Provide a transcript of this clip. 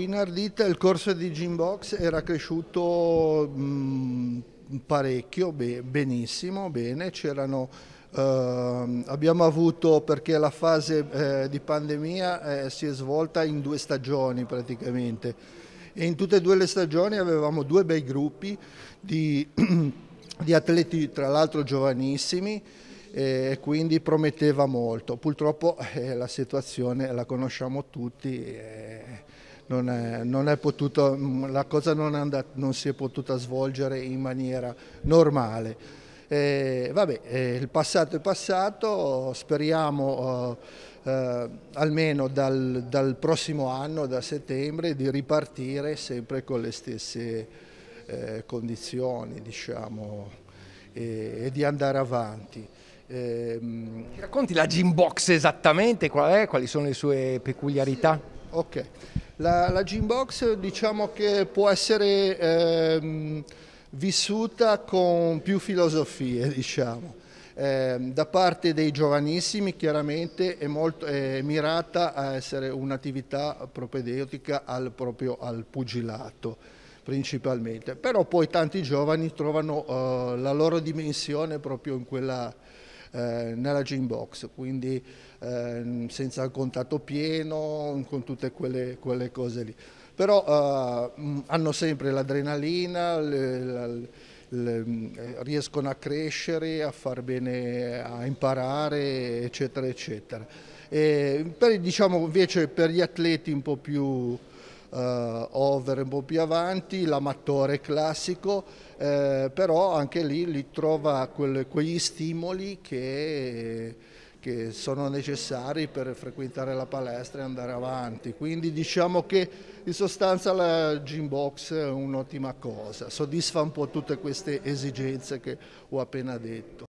In Ardita il corso di Gymbox era cresciuto mh, parecchio, be benissimo, bene, c'erano Uh, abbiamo avuto, perché la fase eh, di pandemia eh, si è svolta in due stagioni praticamente e in tutte e due le stagioni avevamo due bei gruppi di, di atleti tra l'altro giovanissimi e quindi prometteva molto. Purtroppo eh, la situazione la conosciamo tutti, eh, non è, non è potuto, la cosa non, andata, non, si è potuta svolgere in maniera normale. Eh, vabbè, eh, il passato è passato, speriamo eh, eh, almeno dal, dal, prossimo anno, da settembre, di ripartire sempre con le stesse eh, condizioni diciamo, e, e di andare avanti. Ehm... Ti racconti la gym box esattamente, qual è, quali sono le sue peculiarità? Ok, la, la gym box diciamo che può essere ehm, vissuta con più filosofie, diciamo. Eh, da parte dei giovanissimi chiaramente è, molto, è mirata a essere un'attività propedeutica al, proprio al pugilato principalmente, però poi tanti giovani trovano uh, la loro dimensione proprio in quella eh, nella gym box, quindi eh, senza il contatto pieno, con tutte quelle, quelle cose lì. Però eh, hanno sempre l'adrenalina, riescono a crescere, a far bene, a imparare, eccetera, eccetera. E per, diciamo invece per gli atleti un po' più uh, over un po' più avanti, l'amatore classico, eh, però anche lì li trova quel, quegli stimoli che, che, sono necessari per frequentare la palestra e andare avanti. Quindi diciamo che in sostanza la gym box è un'ottima cosa, soddisfa un po' tutte queste esigenze che ho appena detto.